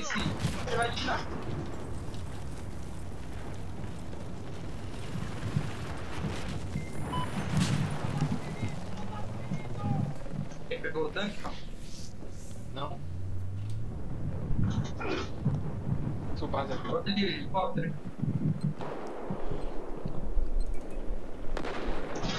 Tracy, você vai tirar. Ele pegou o tanque, calma. Não. Sou base aqui. Bota de helicóptero.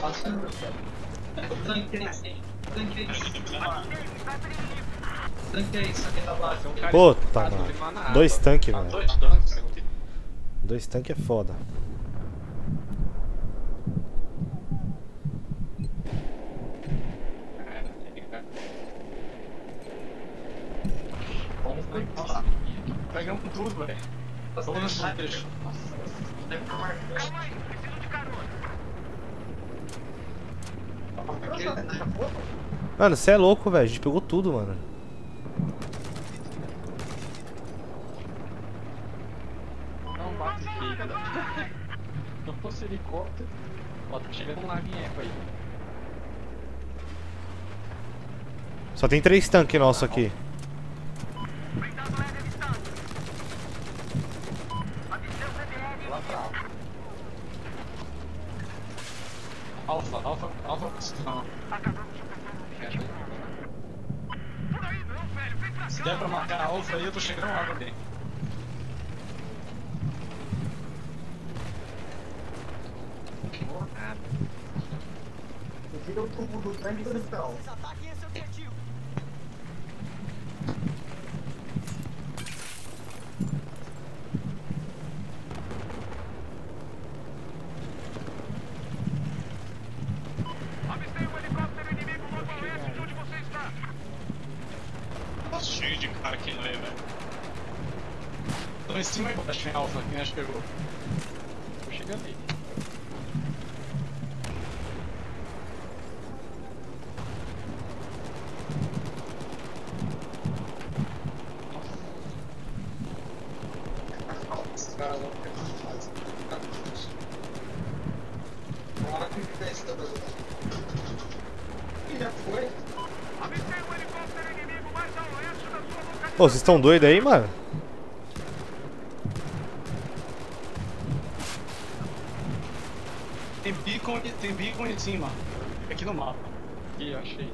Passando. meu O tanque tem 100. O tanque tem 100 tanques é isso aqui da base? É tá um cara Puta, mano. Água. Ah, dois tanques, tá, velho. Dois tanques, aqui. Dois tanques é foda. Pegamos tudo, velho. Tá Vamos no site. Ai, mãe, preciso de carona. Né? Mano, você é louco, velho. A gente pegou tudo, mano. Não fosse helicóptero. Ó, tá chegando um lavinheco aí. Só tem três tanques nossos aqui. Lá alfa. Alfa, alfa. Não. Se der pra marcar a alfa aí, eu tô chegando lá também. Tira o tubo do tanque do então. Nossa, cheio de cara aqui no meio, velho. Tô em cima e embaixo em alfa, quem acha que pegou? Tô chegando aí. Esses caras não tem que fazer. Na hora que fizer isso, tá fazendo. E já foi. Ô, vocês estão doidos aí, mano? Tem beacon, tem beacon em cima. Aqui no mapa. Aqui, eu achei.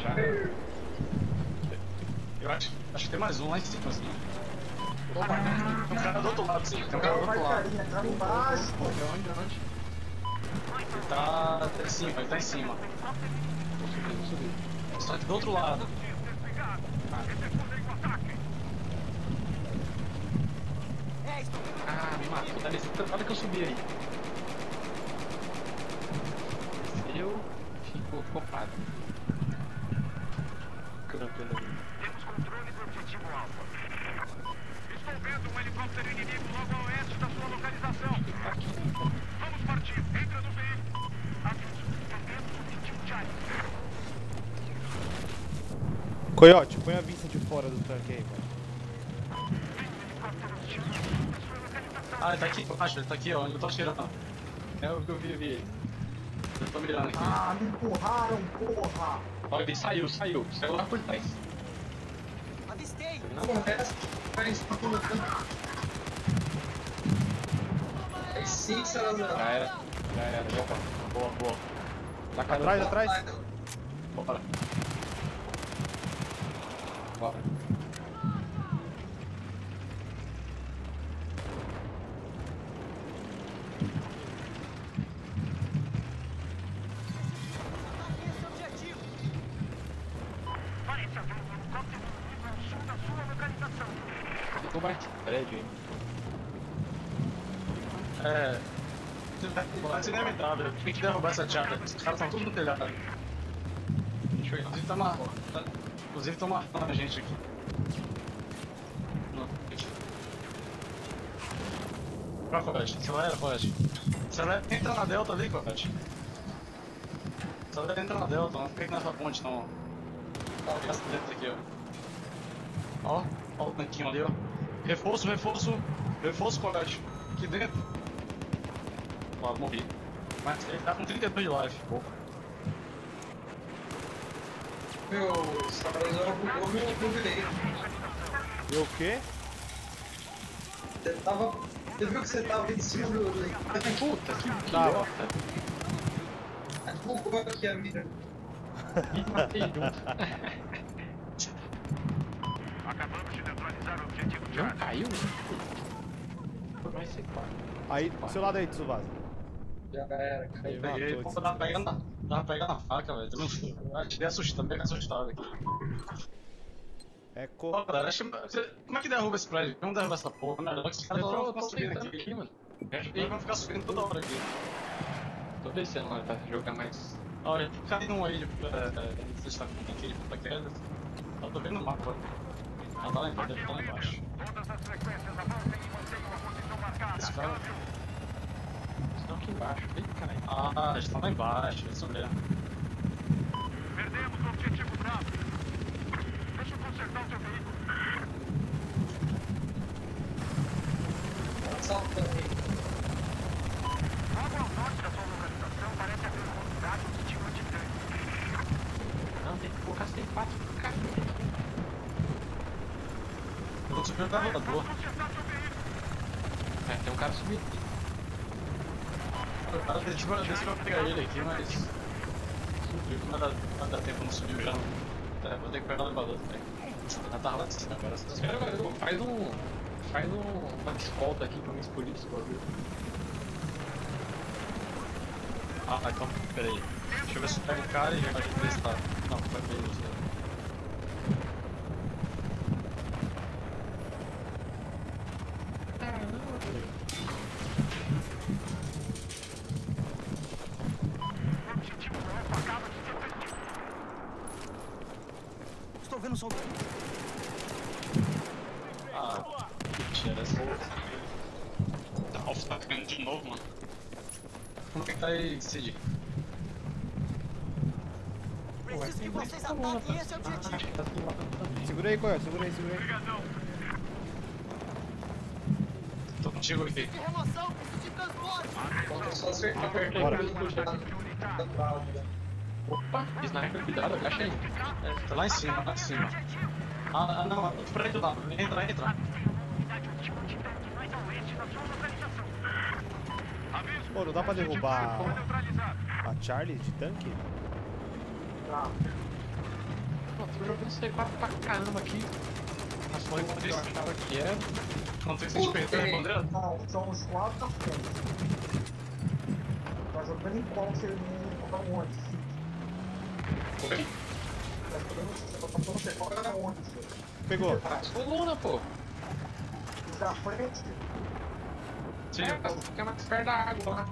Já. Eu acho, acho que tem mais um lá em cima, assim. Opa, tem um cara do outro lado, sim. Tem um cara do outro lado. Tá embaixo. Onde, onde? Ele tá, tá em cima, ele tá em cima. Só que do outro lado. Ah, me matou. Licença, olha que eu subi aí. Eu fico focado. Campendo ali. Temos controle do objetivo Alfa. Estou vendo um helicóptero inimigo logo a oeste da sua localização. Tá aqui. Vamos partir. Entra no veículo. Aviso. Perdemos o objetivo Charlie. Coyote, põe a vista de fora do tanque aí, mano. Ah, ele tá aqui embaixo, ele tá aqui, ó, onde eu tô atirando. É o que eu vi, vi ele. Eu tô mirando aqui. Ah, me empurraram, porra. Olha, ele saiu, saiu. Saiu lá por trás. Acontece. Faz isso pra colocar. É sim, Salazar. Já era. Já era. Opa. Boa, boa. Tá. Atrás, atrás. Bora. Bora. Parece haver um helicóptero inimigo ao sul da sua localização. Ficou mais prédio, hein? É. Vai ser inevitável. Tem que derrubar essa chata. Os caras estão tudo no telhado. Deixa eu ir. Inclusive tá uma. Tá... Inclusive estão matando a gente aqui. Pra Colete. Acelera, Colete. Acelera. Entra na delta ali, Colete. Acelera, entra na delta. Não fica nessa ponte, não. Ó, essa dentro aqui, ó. Ó, ó o tanquinho ali, ó. Reforço, reforço, reforço, colete. Aqui dentro. Ó, morri. Mas ele tá com 32 de life. Pouco. Meu, caras já bugou meu mobilei. E o quê? Você tava. Você viu que você tava em cima do. Puta, que Tava. idiota. Bugou aqui a mira. Me matei junto. Acabamos de neutralizar o objetivo Não Charlie. caiu? Aí, do seu lado aí, Tsubasa. Já era, caiu. Peguei, pô, esse tava pegando na, tava pegando na faca, velho. Eu Tirei assustado, bem assustado aqui. Eco. Ô, galera, acho que- você- como é que derruba esse prédio? Vamos derrubar essa porra, né? Os caras tô subindo aqui. aqui, mano. Eles vão ficar subindo toda hora aqui. Tô descendo lá pra jogar mais. Olha, cai num aí de. é, Vocês estão aqui de paraquedas. Eu tô vendo o mapa. Ah, tá lá embaixo, deve estar lá embaixo. Todas as frequências avancem e mantenham a posição marcada. Esse cara-. Estão aqui embaixo. Ih, caralho. Ah, eles estão lá embaixo, isso mesmo. Perdemos o objetivo Bravo. Deixa eu consertar o seu veículo. Salta. Logo ao norte da sua localização parece haver um antitanque. Não, tem que colocar C4. Cara, Eu tô subindo o carregador. Consertar seu veículo. é, tem um cara subindo. Deixa eu pegar ele aqui, mas. Não dar, vai dar tempo, não subiu já. É, vou ter que pegar o elevador também. Já tava lá de cima agora. faz um. Faz um. Uma escolta aqui pra mim explodir esse bagulho. Ah, então, peraí. Deixa eu ver se eu pego o cara e já vai tá. Não, vai ver isso. né? O objetivo Alfa acaba de ser perdido. Estou vendo soldado. Ah, mentira, essa. Nossa, tá caindo de novo, mano. Como é que tá aí, Cid? Preciso que vocês ataquem esse objetivo. Lá também. Segura aí, Coel. Segura aí, segura aí. Obrigadão. Tô contigo aqui. De remoção, preciso de transporte. Só acertar pra puxar. Opa, sniper, cuidado, agacha aí. Tá lá em cima, lá em cima. Ah, ah não, prédio lá. Entra, entra. Pô, não dá pra derrubar a Charlie de tanque? Tá. Pô, tô jogando C4 pra caramba aqui. Mas foi quando eu achava que era. Não sei se a gente perdeu a bandeira. Não, são os quatro da frente. Tá jogando em qual você não onde? Oi? Tá jogando, você tá passando você coloca onde? Pegou. Coluna, pô. Da frente, Sim, É, fica mais perto da água lá.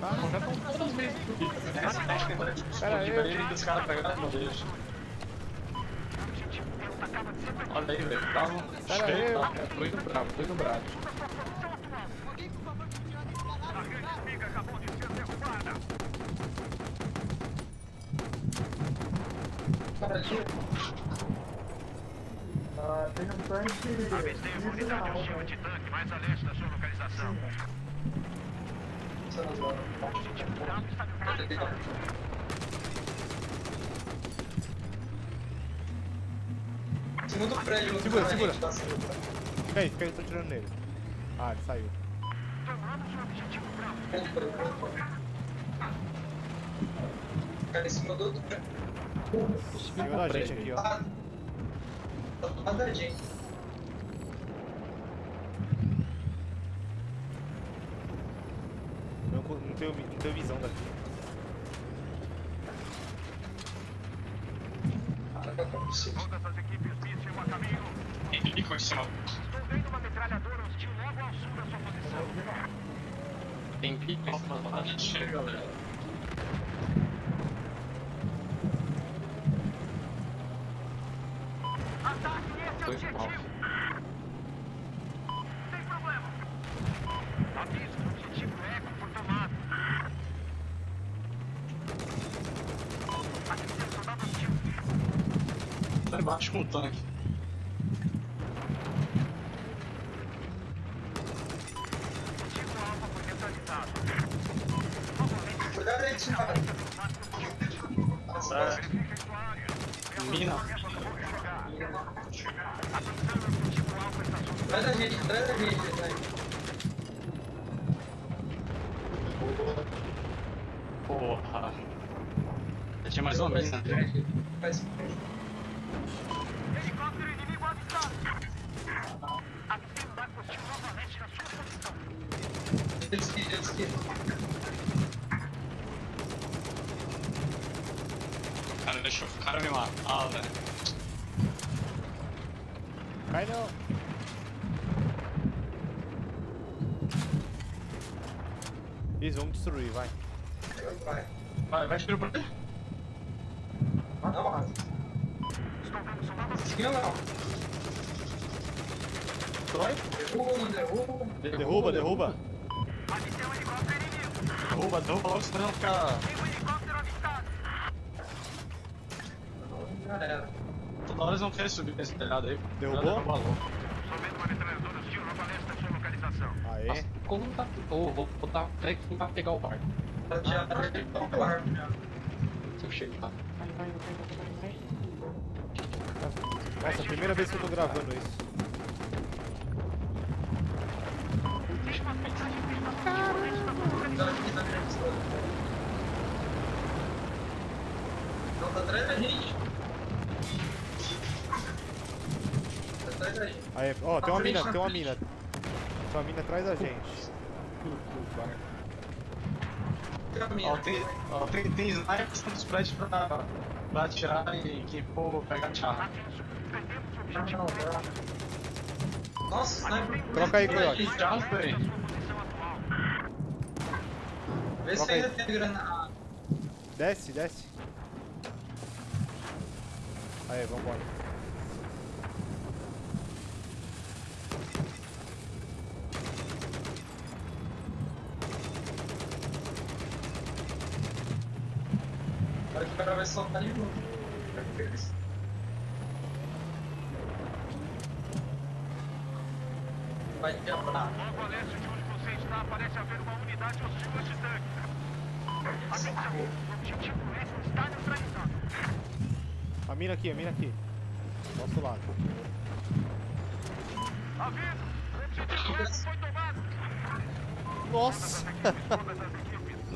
Não, já estão todas mesmo. Pera aí. Caras. Olha aí, velho. Dá um Pera aí. esquerdo, tá? Tô indo bravo, tô indo bravo. A grande amiga acabou de ser derrubada. Ah, tem um tanque Avistei uma unidade hostil alma. antitanque mais a leste da sua localização. Não Cuidado, está Segundo prédio, Segura, segura. tá. Fica aí, fica aí, tô tirando nele. Ah, ele saiu. Tomamos o objetivo Bravo. Prédio, prédio, prédio. Cara, em cima do outro prédio. Pegou da gente aqui, ó. Lado da gente. Não, não, tenho, vi- não tenho visão daqui. Todas as equipes míssil a caminho. E com esse mal. Estou vendo uma metralhadora hostil logo ao sul da sua posição. Tem A gente chega, velho. Ataque esse Foi mal. objetivo. Sem problema. Aviso, o objetivo Eco foi tomado. Aqui tem um soldado hostil. Tá embaixo com o tanque. Objetivo Alfa foi neutralizado. Novamente, Cuidado aí, cara. mina. Atrás da gente, atrás da gente. Porra. Tinha mais uma mina. Faz Helicóptero inimigo avistado. Avizinho da Costil novamente na sua posição. jet ski, jet ski. Cara, deixa o cara me matar, velho. Cai não. Isso, vamos destruir, vai. Vai. Vai, vai tirar pra ele. Não, ski ou não? Dói? Derruba não derruba? Derruba, derruba. Derruba, derruba logo, senão não fica. Tem um helicóptero avistado. Já era. Toda hora eles não querem subir nesse telhado aí. Derrubou? Derruba logo. Somente uma metralhadora hostil da sua localização. Aê. Como tá. Ô, vou botar trek pra pegar o barco. Já tá no quarto, já. Se eu chegar. Vai, vai, vai, vai, vai. Nossa, primeira vez que eu tô gravando isso. Na frente. Não, tá atrás da gente. Aí, ó, tem uma mina, na tem uma mina. Tem uma mina atrás da gente. Ó, tem, ó, tem, tem snipers nos prédios pra, pra atirar e pegar charla. Não, não, Nossa, sniper. Troca aí, Coyote. Vê se Troca ainda aí. tem granada. Desce, desce. Aí, vambora. Agora que o cara vai soltar de novo. Vai quebrar. Logo a leste de onde você está, parece haver uma unidade hostil antitanque. Atenção, o objetivo é está neutralizado. A mina aqui, a mina aqui. Nosso lado. Aviso, o objetivo é foi tomado. Nossa!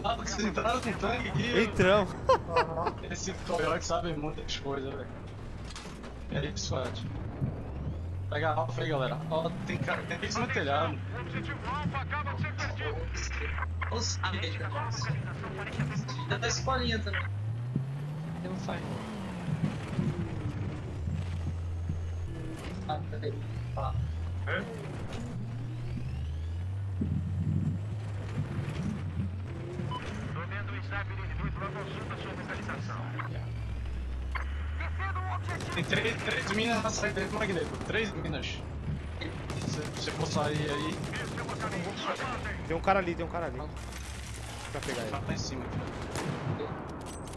Nada, vocês entraram com tanque aqui. Entramos. Esse Coyote sabe muitas coisas, velho. É isso, Coyote. Pega a alfa aí, galera. Ó, tem cara tem isso no telhado. O objetivo alfa acaba de ser perdido. Os Já tá escolinha também. Não sai. Ah, peraí. Tá. Domendo três, três minas na saída do magneto. Três minas. Se você for sair aí. Tem um cara ali, tem um cara ali. Pra pegar ele. tá lá em cima.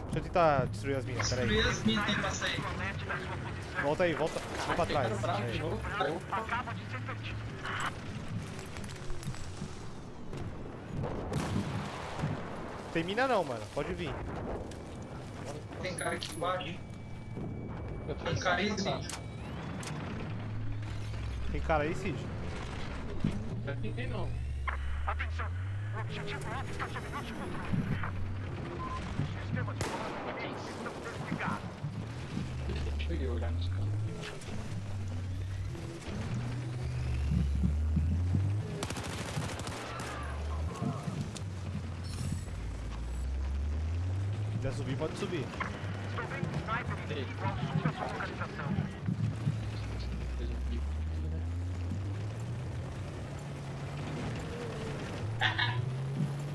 Deixa eu tentar destruir as minas, pera aí. Destruir as minas aí pra sair. Volta aí, volta. Vem pra trás. Tem mina não, mano. Pode vir. Tem cara aqui embaixo. Eu Tem cara aí, sim. Tem cara aí, Cid? Não fiquei não. Atenção, o objetivo alfa está sob nosso controle. Sistema de comando inimigo estão desligados. Deixa eu olhar nos campos. quiser subir, pode subir.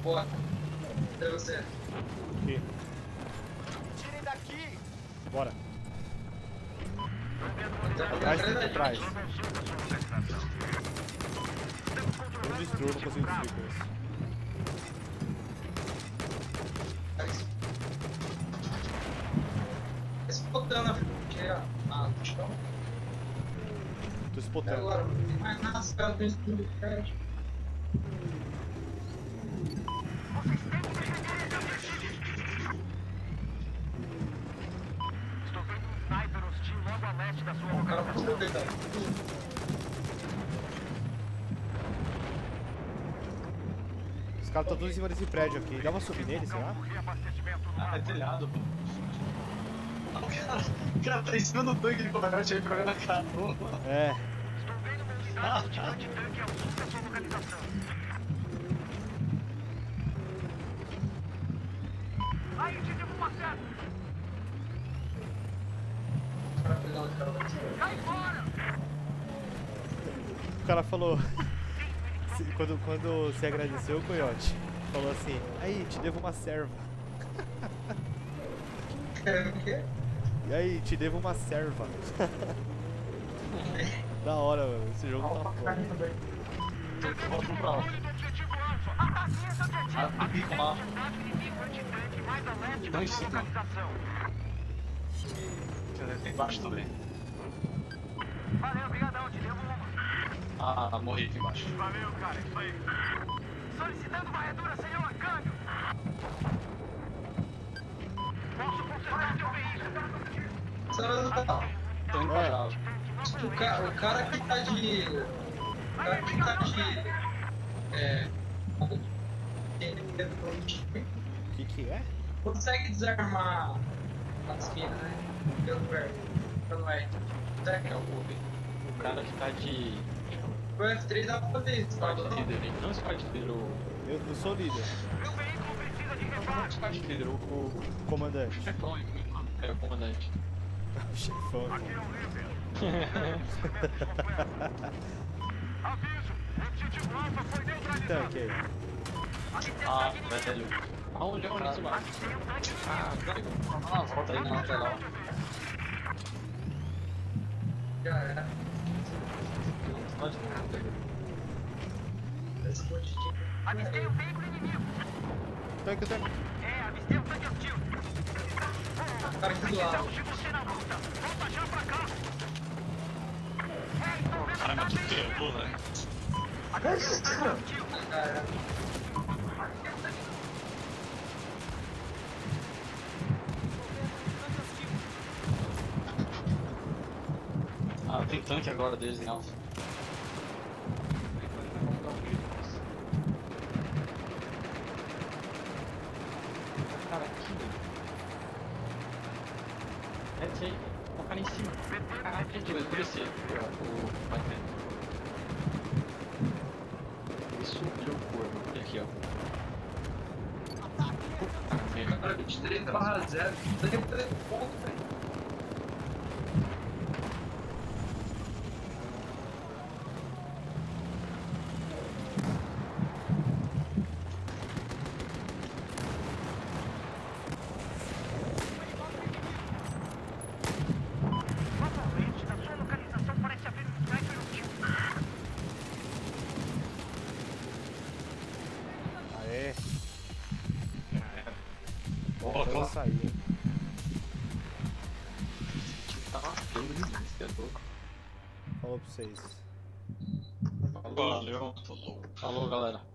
Boa. Cadê você? Aqui. Tirem daqui! Bora. Atrás, atrás Eu destruo, não consigo destruir com isso. Tá Spotando aqui a a chão. Tô E spotando. agora, não tem mais nada, os caras estão destruindo o prédio. Vocês têm que defender esse objetivo. Estou vendo um sniper frente da sua O cara localização. passou verdade. Os caras estão todos em cima desse prédio aqui. Dá uma subir nele, será? Reabastecimento no Ah, é telhado, pô. O cara, o cara tá em cima do tanque de combate aí pegando a cara. É. Estou vendo uma unidade de antitanque ao sul da sua localização. Aí. O o cara vai Cai fora! O cara falou. se- quando, quando você agradeceu o coiote, falou assim: Aí, te devo uma serva. Quer o quê? E aí, te devo uma serva. da hora, mano. Esse jogo tá foda. Vamos. Ah. Quer dizer, tem embaixo também. Valeu, brigadão, te devo uma. Ah, morri aqui embaixo. Valeu, cara, isso aí. Solicitando varredura sem o câmbio. Posso consertar seu veículo. Senhora não tá. Tô indo pra já. O cara, o cara que tá de. O cara que tá de. É. O que que é? Consegue desarmar as minas, né? Pelo perto. Pelo R. Consegue? É o, o cara que tá de O F3 dá pra fazer isso, tá? squad leader, hein? não squad leader, o. Eu, eu sou o líder. Meu veículo precisa de Não, reparo. squad leader, o, o Comandante. é o comandante. O chefão. Aqui é o líder. Aviso, o objetivo alfa foi neutralizado. Aí. Avistei Ah, um velho. Aonde, aonde isso vai? Avistei um tanque inimigo. Ah, velho. Ah, volta aí na lateral. Já era. Pode Esse monte de. Avistei um veículo inimigo. Tanque, tanque. É, avistei um tanque hostil. O cara aqui do lado. Caramba, que tempo, né? Já. Ah, tem tanque agora deles em alfa. Falou galera.